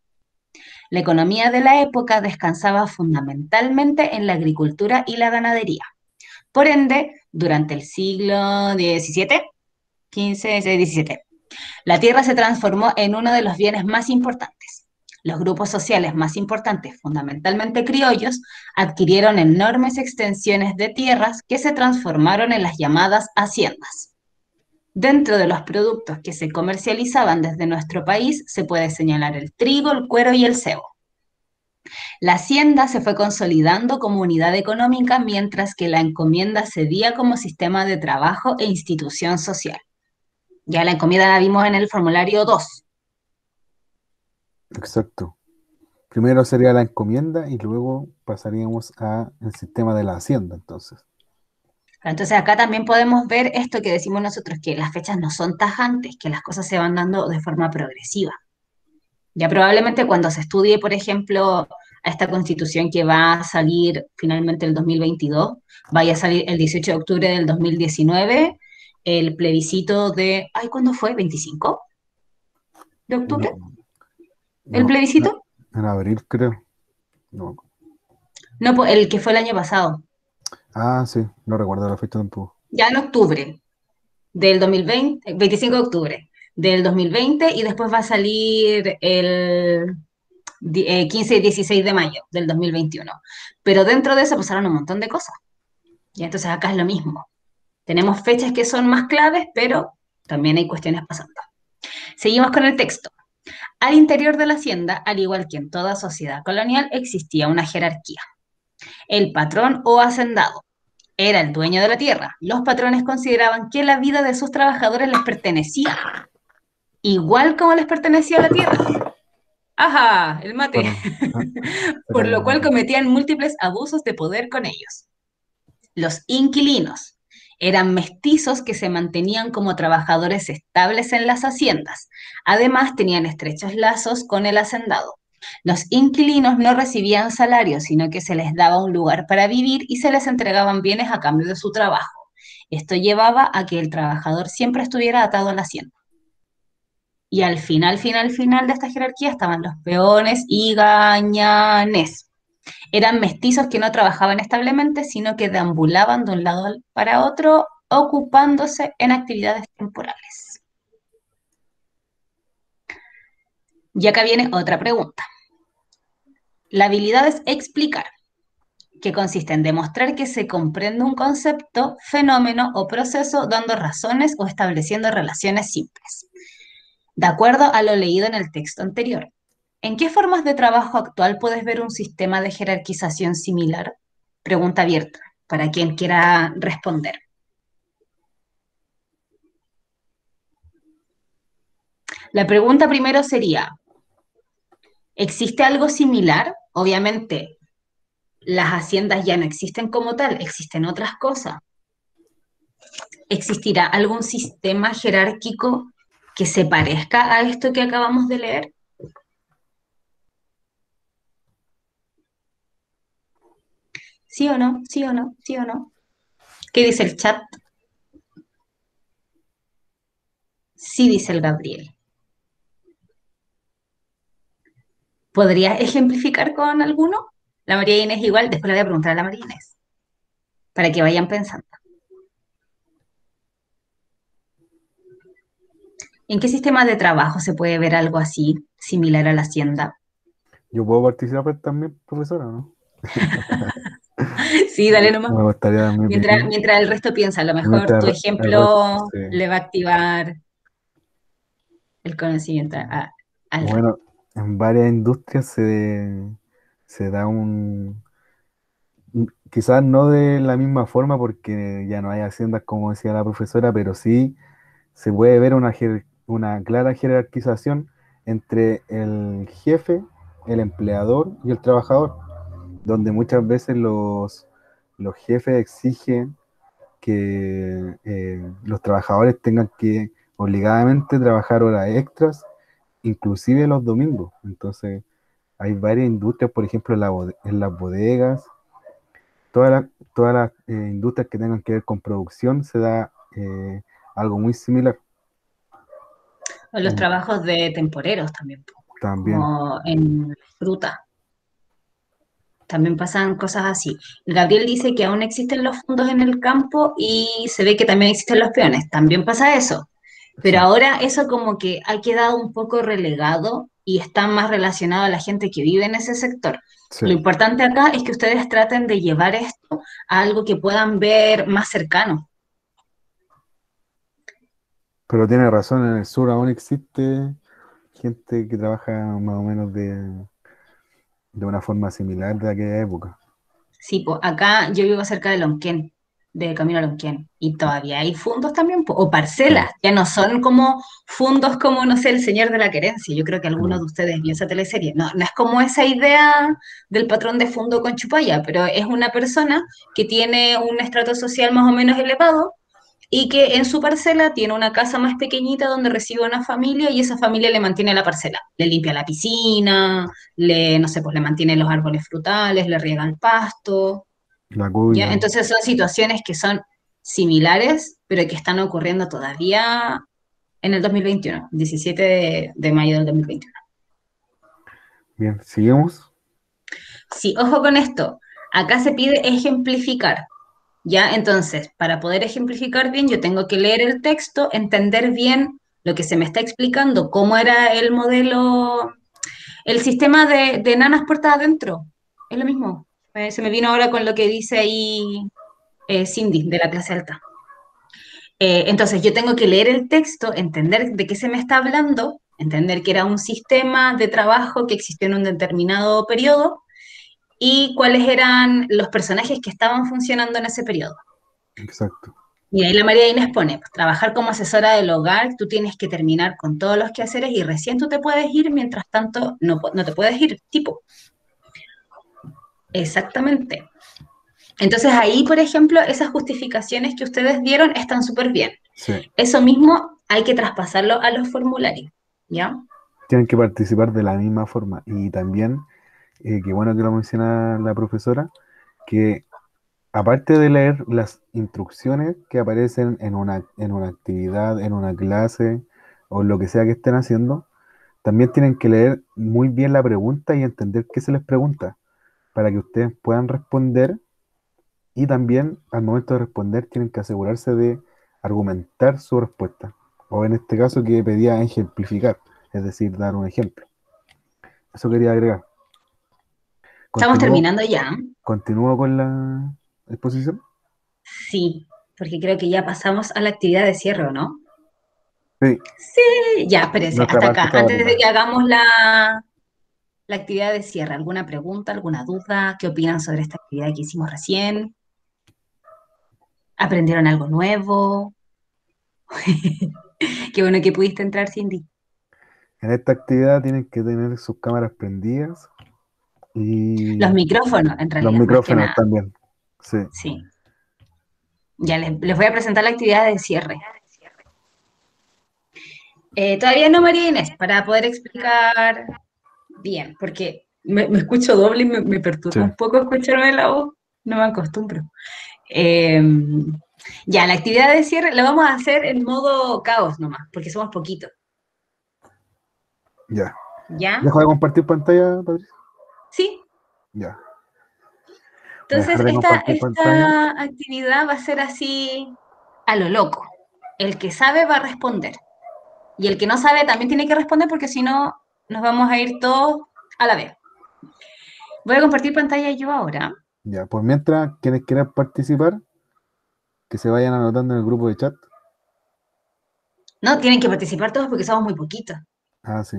La economía de la época descansaba fundamentalmente en la agricultura y la ganadería. Por ende, durante el siglo XVII, XV, XVII, la tierra se transformó en uno de los bienes más importantes. Los grupos sociales más importantes, fundamentalmente criollos, adquirieron enormes extensiones de tierras que se transformaron en las llamadas haciendas. Dentro de los productos que se comercializaban desde nuestro país se puede señalar el trigo, el cuero y el cebo. La hacienda se fue consolidando como unidad económica mientras que la encomienda cedía como sistema de trabajo e institución social. Ya la encomienda la vimos en el formulario 2.
Exacto. Primero sería la encomienda y luego pasaríamos al sistema de la hacienda, entonces.
Entonces acá también podemos ver esto que decimos nosotros, que las fechas no son tajantes, que las cosas se van dando de forma progresiva. Ya probablemente cuando se estudie, por ejemplo, a esta constitución que va a salir finalmente el 2022, vaya a salir el 18 de octubre del 2019, el plebiscito de, ay, ¿cuándo fue? ¿25 de octubre? ¿El plebiscito?
En abril, creo. No.
no, pues, el que fue el año pasado.
Ah, sí, no recuerdo la fecha tampoco.
Ya en octubre del 2020, 25 de octubre del 2020 y después va a salir el 15 eh, y 16 de mayo del 2021. Pero dentro de eso pasaron un montón de cosas. Y entonces acá es lo mismo. Tenemos fechas que son más claves, pero también hay cuestiones pasando. Seguimos con el texto. Al interior de la hacienda, al igual que en toda sociedad colonial, existía una jerarquía. El patrón o hacendado, era el dueño de la tierra. Los patrones consideraban que la vida de sus trabajadores les pertenecía, igual como les pertenecía la tierra. Ajá, el mate. Por lo cual cometían múltiples abusos de poder con ellos. Los inquilinos eran mestizos que se mantenían como trabajadores estables en las haciendas. Además, tenían estrechos lazos con el hacendado. Los inquilinos no recibían salario, sino que se les daba un lugar para vivir y se les entregaban bienes a cambio de su trabajo. Esto llevaba a que el trabajador siempre estuviera atado a la hacienda. Y al final, final, final de esta jerarquía estaban los peones y gañanes. Eran mestizos que no trabajaban establemente, sino que deambulaban de un lado para otro, ocupándose en actividades temporales. Y acá viene otra pregunta. La habilidad es explicar, que consiste en demostrar que se comprende un concepto, fenómeno o proceso dando razones o estableciendo relaciones simples, de acuerdo a lo leído en el texto anterior. ¿En qué formas de trabajo actual puedes ver un sistema de jerarquización similar? Pregunta abierta para quien quiera responder. La pregunta primero sería, ¿existe algo similar? Obviamente, las haciendas ya no existen como tal, existen otras cosas. ¿Existirá algún sistema jerárquico que se parezca a esto que acabamos de leer? ¿Sí o no? ¿Sí o no? ¿Sí o no? ¿Qué dice el chat? Sí, dice el Gabriel. ¿Podrías ejemplificar con alguno? La María Inés igual, después le voy a preguntar a la María Inés, para que vayan pensando. ¿En qué sistema de trabajo se puede ver algo así, similar a la hacienda?
Yo puedo participar también, profesora, ¿no?
Sí, dale nomás.
Me gustaría
Mientras, el resto piensa, a lo mejor
Mientras
tu ejemplo
resto, sí.
le va a activar el conocimiento a- al
Bueno, en varias industrias se, se da un, quizás no de la misma forma porque ya no hay haciendas como decía la profesora, pero sí se puede ver una, una clara jerarquización entre el jefe, el empleador y el trabajador, donde muchas veces los, los jefes exigen que eh, los trabajadores tengan que obligadamente trabajar horas extras, inclusive los domingos. Entonces, hay varias industrias, por ejemplo, en, la bode- en las bodegas, todas las, todas las eh, industrias que tengan que ver con producción, se da eh, algo muy similar
o los trabajos de temporeros también,
también.
como en fruta. También pasan cosas así. Gabriel dice que aún existen los fondos en el campo y se ve que también existen los peones. También pasa eso. Pero ahora eso como que ha quedado un poco relegado y está más relacionado a la gente que vive en ese sector.
Sí.
Lo importante acá es que ustedes traten de llevar esto a algo que puedan ver más cercano.
Pero tiene razón, en el sur aún existe gente que trabaja más o menos de, de una forma similar de aquella época.
Sí, po, acá yo vivo cerca de Lonquén, de Camino a Lonquén, y todavía hay fundos también, o parcelas, ya no son como fundos como, no sé, el Señor de la Querencia, yo creo que algunos de ustedes vio esa teleserie, no, no es como esa idea del patrón de fondo con chupalla, pero es una persona que tiene un estrato social más o menos elevado y que en su parcela tiene una casa más pequeñita donde recibe una familia y esa familia le mantiene la parcela, le limpia la piscina, le, no sé, pues le mantiene los árboles frutales, le riega el pasto,
La
¿ya?
cuya,
Entonces son situaciones que son similares, pero que están ocurriendo todavía en el 2021, 17 de, de mayo del 2021.
bien, seguimos.
Sí, ojo con esto. Acá se pide ejemplificar. ¿Ya? Entonces, para poder ejemplificar bien, yo tengo que leer el texto, entender bien lo que se me está explicando, cómo era el modelo, el sistema de, de nanas puertas adentro. Es lo mismo. Eh, se me vino ahora con lo que dice ahí eh, Cindy, de la clase alta. Eh, entonces, yo tengo que leer el texto, entender de qué se me está hablando, entender que era un sistema de trabajo que existió en un determinado periodo y cuáles eran los personajes que estaban funcionando en ese periodo.
Exacto.
Y ahí la María Inés pone, pues, trabajar como asesora del hogar, tú tienes que terminar con todos los quehaceres y recién tú te puedes ir, mientras tanto no, no te puedes ir, tipo. Exactamente. Entonces ahí, por ejemplo, esas justificaciones que ustedes dieron están súper bien.
Sí.
Eso mismo hay que traspasarlo a los formularios, ¿ya?
Tienen que participar de la misma forma. Y también, eh, qué bueno que lo menciona la profesora, que aparte de leer las instrucciones que aparecen en una, en una actividad, en una clase o lo que sea que estén haciendo, también tienen que leer muy bien la pregunta y entender qué se les pregunta. Para que ustedes puedan responder y también al momento de responder tienen que asegurarse de argumentar su respuesta. O en este caso que pedía ejemplificar, es decir, dar un ejemplo. Eso quería agregar.
Estamos terminando ya.
¿Continúo con la exposición?
Sí, porque creo que ya pasamos a la actividad de cierre, ¿o ¿no?
Sí,
Sí, ya, espérense, hasta acá. Antes de que hagamos la, la actividad de cierre, ¿alguna pregunta, alguna duda? ¿Qué opinan sobre esta actividad que hicimos recién? ¿Aprendieron algo nuevo? Qué bueno que pudiste entrar, Cindy.
en esta actividad tienen que tener sus cámaras prendidas y
Los micrófonos, en realidad.
los micrófonos también. Sí,
Sí. Ya les, les voy a presentar la actividad de cierre. Eh, todavía no, María Inés, para poder explicar bien, porque me, me escucho doble y me, me perturba
Sí.
un poco escucharme la voz, no me acostumbro. Eh, ya, la actividad de cierre la vamos a hacer en modo caos nomás, porque somos poquitos.
ya.
¿Ya?
¿Dejo de compartir pantalla, Patricia?
Sí,
Ya.
Entonces, esta, esta actividad va a ser así a lo loco. El que sabe va a responder. Y el que no sabe también tiene que responder porque si no, nos vamos a ir todos a la vez. Voy a compartir pantalla yo ahora.
Ya, por mientras, quienes quieran participar, que se vayan anotando en el grupo de chat.
No, tienen que participar todos porque somos muy poquitos.
Ah, sí.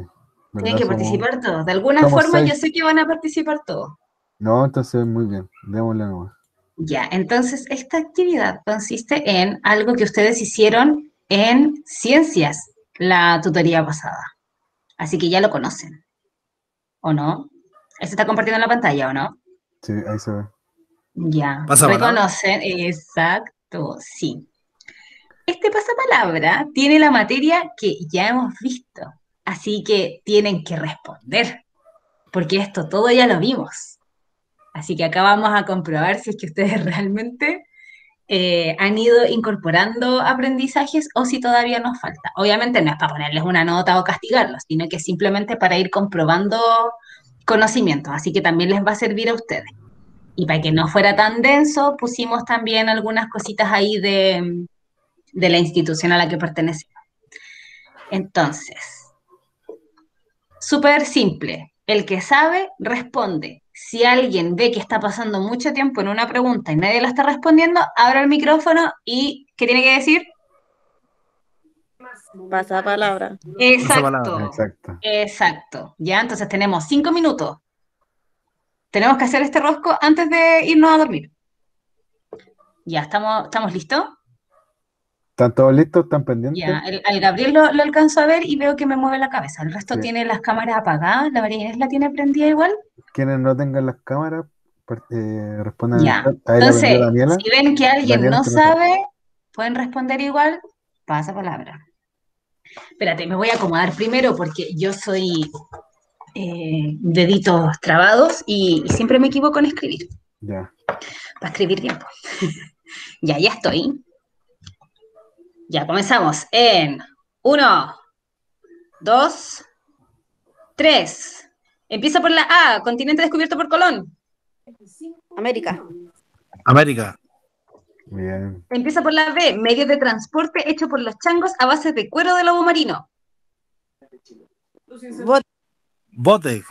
Tienen que
Somos-
participar todos. De alguna forma yo sé que van a participar todos.
No, entonces muy bien. Démosle nomás.
Ya, entonces esta actividad consiste en algo que ustedes hicieron en ciencias la tutoría pasada. Así que ya lo conocen. ¿O no? ¿Se está compartiendo en la pantalla o no?
Sí, ahí se ve.
Ya.
Pasa palabra.
Reconocen, exacto, sí. Este pasapalabra tiene la materia que ya hemos visto. Así que tienen que responder. Porque esto todo ya lo vimos. Así que acá vamos a comprobar si es que ustedes realmente eh, han ido incorporando aprendizajes o si todavía nos falta. Obviamente no es para ponerles una nota o castigarlos, sino que es simplemente para ir comprobando conocimientos. Así que también les va a servir a ustedes. Y para que no fuera tan denso, pusimos también algunas cositas ahí de, de la institución a la que pertenecemos. Entonces, súper simple. El que sabe, responde. Si alguien ve que está pasando mucho tiempo en una pregunta y nadie la está respondiendo, abra el micrófono y ¿qué tiene que decir?
Pasa palabra.
Exacto.
palabra.
Exacto.
Exacto. Ya, entonces tenemos cinco minutos. Tenemos que hacer este rosco antes de irnos a dormir. Ya, ¿estamos, ¿estamos listos?
¿Están todos listos? ¿Están pendientes?
Ya, el, al Gabriel lo, lo alcanzo a ver y veo que me mueve la cabeza. El resto
Sí.
tiene las cámaras apagadas. ¿La María Inés la tiene prendida igual?
Quienes no tengan las cámaras, eh, respondan la
Entonces,
Daniela.
si ven que alguien
Daniela
no
que sabe.
pueden responder igual. Pasa palabra. Espérate, me voy a acomodar primero porque yo soy eh, deditos trabados y, y siempre me equivoco en escribir.
Ya.
Para escribir bien. po. ya, ya estoy. Ya, comenzamos en uno, dos, tres. Empieza por la A, continente descubierto por Colón.
América.
América.
Bien.
Empieza por la B, medios de transporte hecho por los changos a base de cuero de lobo marino.
Bot-
Bote.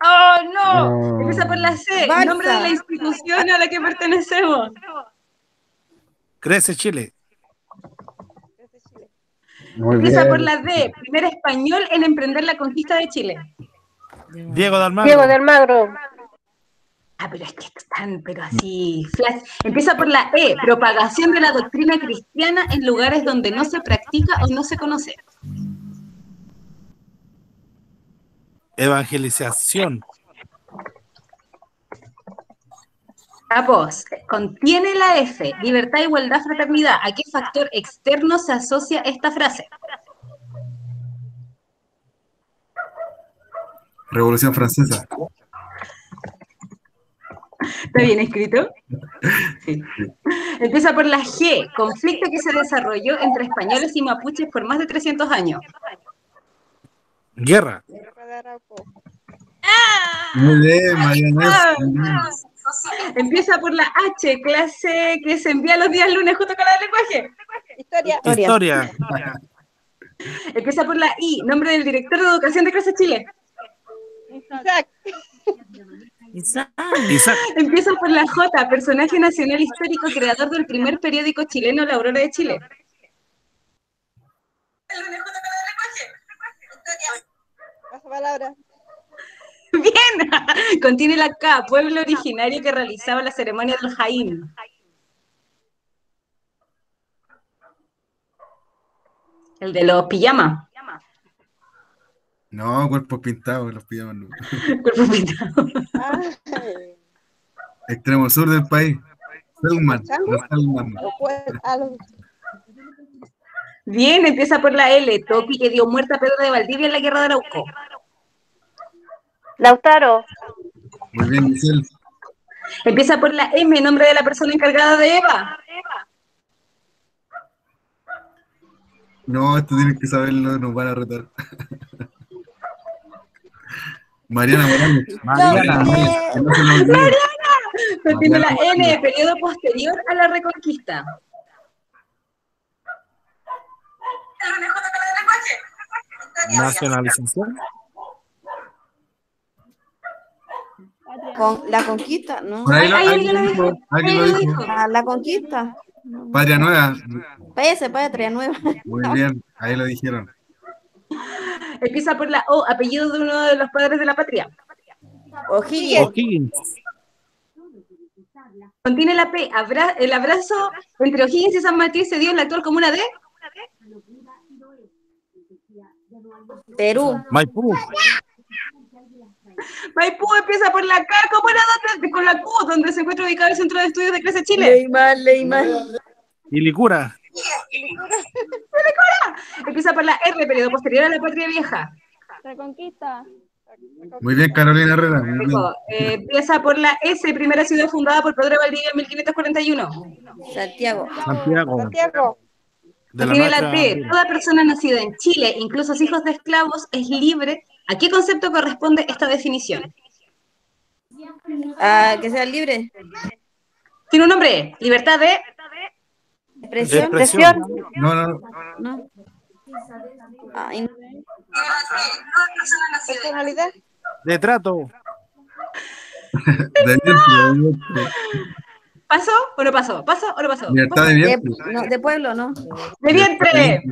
¡Oh, no!
Oh.
Empieza por la C, nombre de la institución a la que pertenecemos.
Crece Chile.
Muy
Empieza
bien.
por la D, primer español en emprender la conquista de Chile.
Diego de Almagro.
Diego de Almagro.
Ah, pero es que están, pero así, flash. Empieza por la E, propagación de la doctrina cristiana en lugares donde no se practica o no se conoce.
Evangelización.
Capos, contiene la F, libertad, igualdad, fraternidad. ¿A qué factor externo se asocia esta frase?
Revolución Francesa.
¿Está bien escrito? Sí. Empieza por la G, conflicto que se desarrolló entre españoles y mapuches por más de 300 años.
Guerra.
Guerra de Arauco.
Muy bien, Mariana.
Empieza por la H, clase que se envía los días lunes justo con la del lenguaje.
Historia.
Historia.
Historia.
Empieza por la I, nombre del director de educación de Clase Chile.
Isaac.
Isaac.
Isaac.
Empieza por la J, personaje nacional histórico, creador del primer periódico chileno La Aurora de Chile.
Paso palabra.
Bien, contiene la K, pueblo originario que realizaba la ceremonia del Jaín. El de los pijamas.
No, cuerpos pintados, los pillamos. no.
Cuerpo pintado.
Ay,
Extremo sur del país. Selman.
Bien, empieza por la L, Topi que dio muerte a Pedro de Valdivia en la guerra de Arauco.
Lautaro.
Muy bien, Giselle.
Empieza por la M, nombre de la persona encargada de Eva.
No, esto tienes que saberlo, nos van a retar. Mariana Morales.
Mariana.
Se nos olvide.
Contiene la N, periodo posterior a la reconquista.
Nacionalización.
Con la conquista, ¿no?
Por ahí lo,
Ay, ay,
alguien lo dijo.
dijo.
Alguien lo dijo.
Ah, la conquista.
Patria Nueva.
PS, patria nueva.
Muy bien, ahí lo dijeron.
Empieza por la O, apellido de uno de los padres de la patria.
O'Higgins.
O'Higgins.
Contiene la P, abra- el abrazo entre O'Higgins y San Martín se dio en la actual comuna de
Perú.
Maipú.
Maipú, empieza por la K, ¿cómo era donde- con la Q, donde se encuentra ubicado el Centro de Estudios de Clase Chile.
Leí mal, leí mal.
Y Licura.
Empieza por la R, periodo posterior a la patria vieja.
Reconquista.
Muy bien, Carolina Herrera.
Eh, empieza por la S, primera ciudad fundada por Pedro de Valdivia en 1541.
Santiago.
Santiago.
Santiago.
De la
la T, toda persona nacida en Chile, incluso hijos de esclavos, es libre. ¿A qué concepto corresponde esta definición?
Ah, que sea libre.
Tiene un nombre, libertad de...
Expresión.
Depresión.
No, no,
No. Ay, no.
Personalidad.
De trato.
de de.
¿Pasó o no pasó? ¿Pasó o no pasó?
Libertad de
De,
vientre.
no, de pueblo, ¿no?
¡De vientre!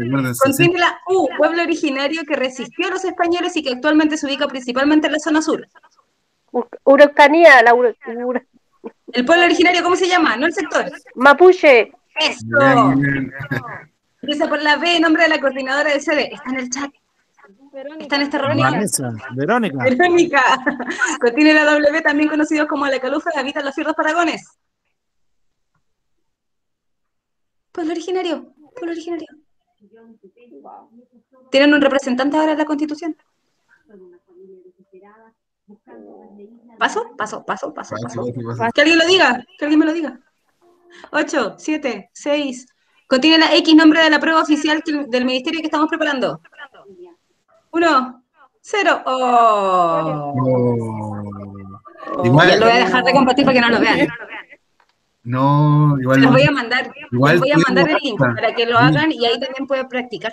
Contiene la U, pueblo originario que resistió a los españoles y que actualmente se ubica principalmente en la zona sur.
Uraucanía, la
¿El pueblo originario cómo se llama? No el sector.
Mapuche,
¡Eso! Empieza por la B, nombre de la coordinadora de sede. Está en el chat.
Verónica.
Está en esta reunión.
Vanessa. Verónica.
Verónica. Contiene la W, también conocidos como la calufa, habitan los fierros paragones. Pueblo originario. Pueblo originario. Tienen un representante ahora en la Constitución. ¿Paso? Paso, paso, paso,
Paso.
Que alguien lo diga, que alguien me lo diga. 8, 7, 6. Contiene la X nombre de la prueba oficial que- del ministerio que estamos preparando. 1, 0. Oh.
Oh.
Ya lo voy a dejar de compartir para que no lo vean.
No, igual.
Les voy a mandar,
Igual
les voy a mandar el link para que lo hagan y ahí también pueden practicar.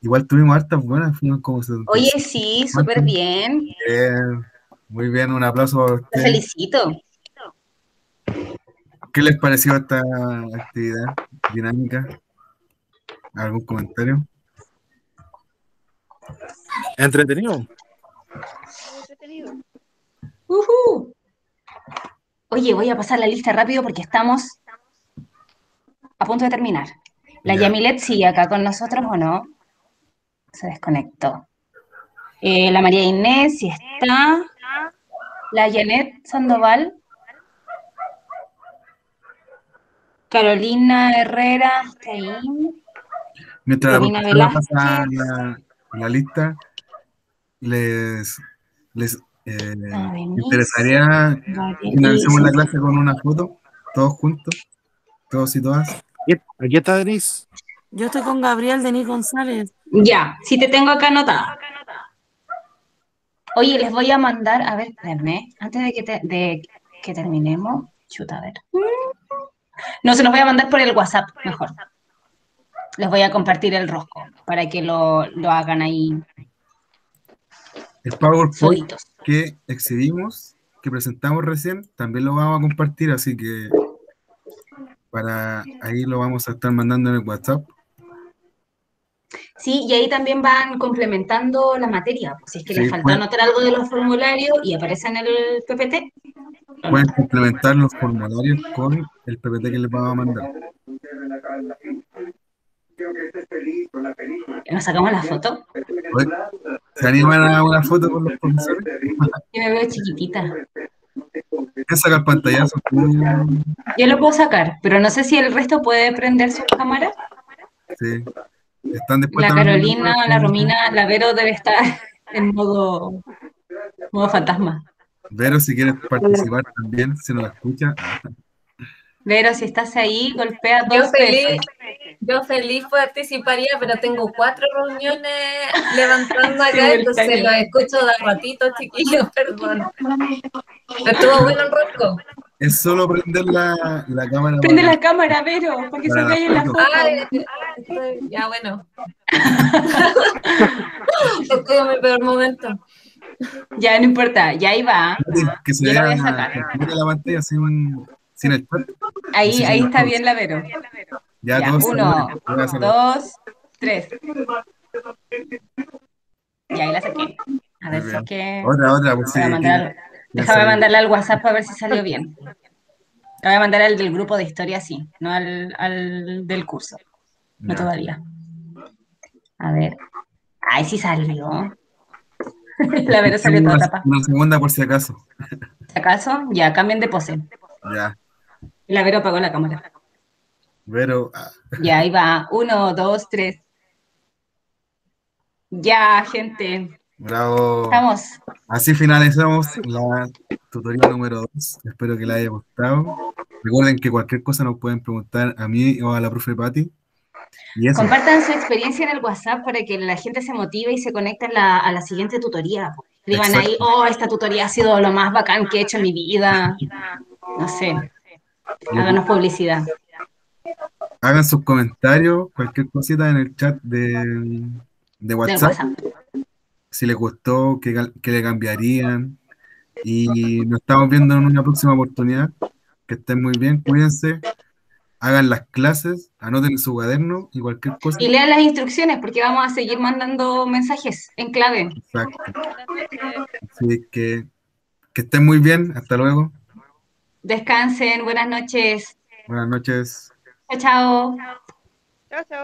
Igual tuvimos hartas buenas, fuimos como 70.
Oye, sí, súper bien.
Bien, muy bien, un aplauso para
Te felicito.
¿Qué les pareció esta actividad dinámica? ¿Algún comentario?
Entretenido.
Entretenido.
Ujú. Oye, voy a pasar la lista rápido porque estamos a punto de terminar. ¿La
Ya.
Yamilet sigue acá con nosotros o no? Se desconectó. Eh, la María Inés sí está. La Janet Sandoval. Carolina Herrera está ahí.
Mientras la pasa
Velázquez.
la, la lista, les, les eh,
Ah, Denise.
interesaría que finalicemos la clase con una foto, todos juntos, todos y todas.
Aquí, está Denise.
Yo estoy con Gabriel Denis González.
Ya, sí te tengo acá anotada. Oye, les voy a mandar, a ver, espérenme, antes de que, te- de que terminemos. Chuta, a ver. No, se los voy a mandar por el WhatsApp, mejor. Les voy a compartir el rosco para que lo, lo hagan ahí
El PowerPoint
solitos.
que exhibimos, que presentamos recién, también lo vamos a compartir, así que para ahí lo vamos a estar mandando en el WhatsApp.
Sí, y ahí también van complementando la materia. Si es que les
Sí,
faltó
pues.
anotar algo de los formularios y aparece en el PPT,
Pueden complementar los formularios con el PPT que les vamos a mandar.
Nos sacamos la foto.
¿Se animan a una foto con los profesores?
Yo me veo chiquitita.
¿Quién saca el pantallazo?
Yo lo puedo sacar, pero no sé si el resto puede prender sus cámaras.
Sí. Están después
La Carolina, la Romina, la Vero debe estar en modo, modo fantasma.
Vero, si quieres participar también, si nos escucha.
Vero, si estás ahí, golpea
Yo
dos
feliz,
veces.
yo feliz participaría, pero tengo cuatro reuniones levantando acá, entonces
Simultáneo.
los escucho de ratito, chiquillos, perdón. Estuvo bueno el rosco.
Es solo prender la, la cámara.
Prende
para-
la cámara, Vero, para que se
Para la
vea en la
foto.
Ay, ya bueno. Estoy en mi peor momento.
Ya, no importa, ya ahí va.
Que se
Yo la
vea la pantalla sin, sin el chat.
Ahí,
Sí,
ahí está bien la Vero.
Ya,
Ya, uno, dos, tres. Y ahí la saqué. A ver si es que...
Otra, otra, pues sí.
Mandar- Déjame mandarle al WhatsApp para ver si salió bien. La voy a mandar al del grupo de historia, sí, no al, al del curso. No todavía. A ver. Ay, sí salió. La Vero salió toda tapa.
una segunda por si acaso.
Si acaso, ya, cambien de pose.
Ya.
La Vero apagó la cámara.
Vero, ah,
Ya, ahí va. Uno, dos, tres. Ya, gente.
bravo.
Estamos.
Así finalizamos la tutoría número 2. Espero que les haya gustado. Recuerden que cualquier cosa nos pueden preguntar a mí o a la profe Patti.
Compartan su experiencia en el WhatsApp para que la gente se motive y se conecte a la, a la siguiente tutoría. Escriban ahí, oh, esta tutoría ha sido lo más bacán que he hecho en mi vida. No sé, háganos publicidad.
hagan sus comentarios, cualquier cosita en el chat de, de WhatsApp.
WhatsApp.
Si les gustó, qué le cambiarían. Y nos estamos viendo en una próxima oportunidad. Que estén muy bien, cuídense. Hagan las clases, anoten en su cuaderno y cualquier cosa.
Y lean las instrucciones porque vamos a seguir mandando mensajes en clave.
Exacto. Así que, que estén muy bien. Hasta luego.
Descansen, buenas noches.
Buenas noches.
Chao, chao.
Chao, chao.